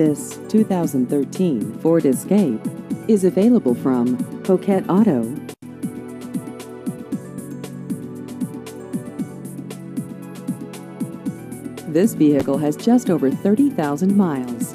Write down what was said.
This 2013 Ford Escape is available from Poquet Auto. This vehicle has just over 30,000 miles.